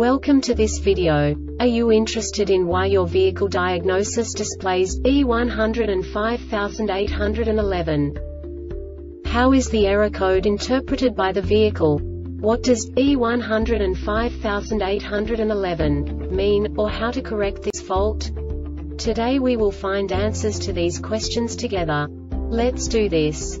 Welcome to this video. Are you interested in why your vehicle diagnosis displays B105811? How is the error code interpreted by the vehicle? What does B105811 mean, or how to correct this fault? Today we will find answers to these questions together. Let's do this.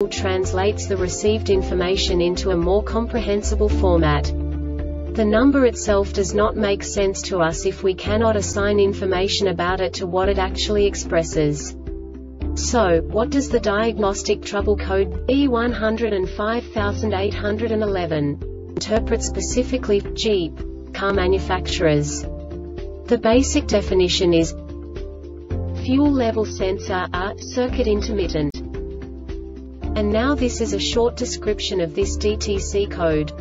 translates the received information into a more comprehensible format. The number itself does not make sense to us if we cannot assign information about it to what it actually expresses. So, what does the diagnostic trouble code B105811 interpret specifically Jeep car manufacturers? The basic definition is fuel level sensor A circuit intermittent. And now this is a short description of this DTC code.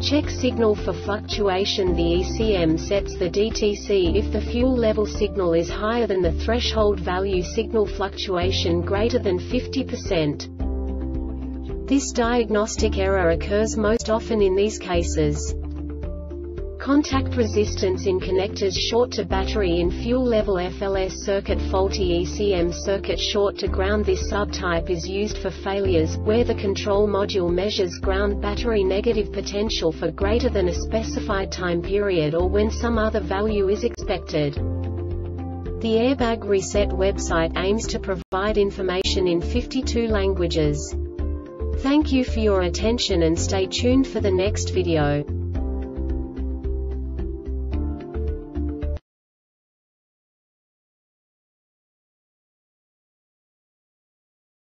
Check signal for fluctuation The ECM sets the DTC if the fuel level signal is higher than the threshold value signal fluctuation greater than 50%. This diagnostic error occurs most often in these cases. Contact resistance in connectors short to battery in fuel level FLS circuit faulty ECM circuit short to ground This subtype is used for failures, where the control module measures ground battery negative potential for greater than a specified time period or when some other value is expected. The Airbag Reset website aims to provide information in 52 languages. Thank you for your attention and stay tuned for the next video.